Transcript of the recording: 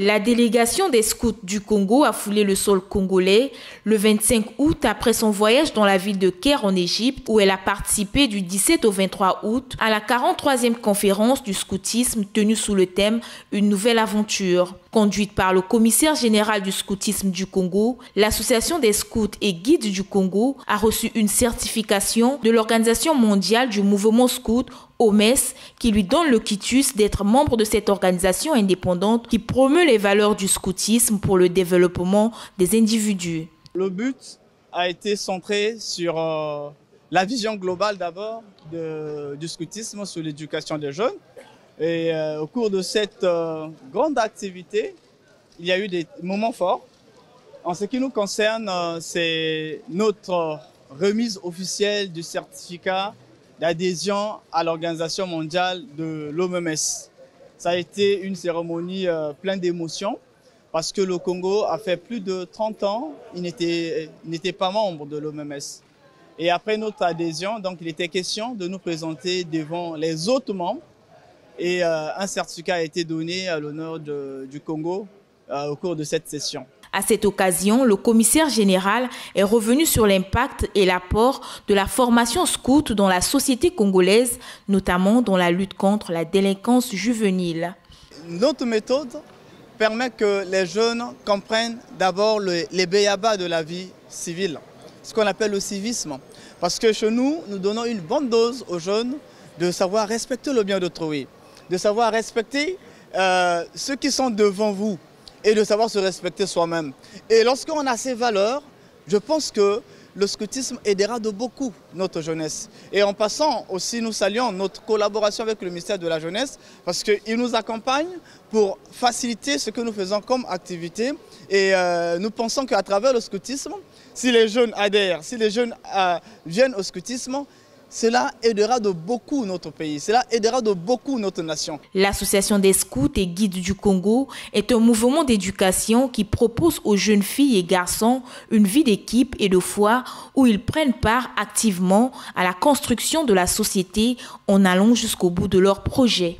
La délégation des scouts du Congo a foulé le sol congolais le 25 août après son voyage dans la ville de Caire en Égypte où elle a participé du 17 au 23 août à la 43e conférence du scoutisme tenue sous le thème Une nouvelle aventure. Conduite par le commissaire général du scoutisme du Congo, l'association des scouts et guides du Congo a reçu une certification de l'Organisation mondiale du mouvement scout OMES qui lui donne le quitus d'être membre de cette organisation indépendante qui promeut les valeurs du scoutisme pour le développement des individus. Le but a été centré sur euh, la vision globale d'abord du scoutisme sur l'éducation des jeunes. Et euh, au cours de cette euh, grande activité, il y a eu des moments forts. En ce qui nous concerne, c'est notre remise officielle du certificat d'adhésion à l'Organisation mondiale de l'OMS. Ça a été une cérémonie euh, pleine d'émotions parce que le Congo a fait plus de 30 ans, il n'était pas membre de l'OMS. Et après notre adhésion, donc il était question de nous présenter devant les autres membres et euh, un certificat a été donné à l'honneur du Congo euh, au cours de cette session. À cette occasion, le commissaire général est revenu sur l'impact et l'apport de la formation scout dans la société congolaise, notamment dans la lutte contre la délinquance juvénile. Notre méthode permet que les jeunes comprennent d'abord les béabas de la vie civile, ce qu'on appelle le civisme. Parce que chez nous, nous donnons une bonne dose aux jeunes de savoir respecter le bien d'autrui, de savoir respecter euh, ceux qui sont devant vous, et de savoir se respecter soi-même. Et lorsqu'on a ces valeurs, je pense que le scoutisme aidera de beaucoup notre jeunesse. Et en passant aussi, nous saluons notre collaboration avec le ministère de la Jeunesse parce qu'il nous accompagne pour faciliter ce que nous faisons comme activité. Et euh, nous pensons qu'à travers le scoutisme, si les jeunes adhèrent, si les jeunes euh, viennent au scoutisme, cela aidera de beaucoup notre pays, cela aidera de beaucoup notre nation. L'Association des scouts et guides du Congo est un mouvement d'éducation qui propose aux jeunes filles et garçons une vie d'équipe et de foi où ils prennent part activement à la construction de la société en allant jusqu'au bout de leurs projets.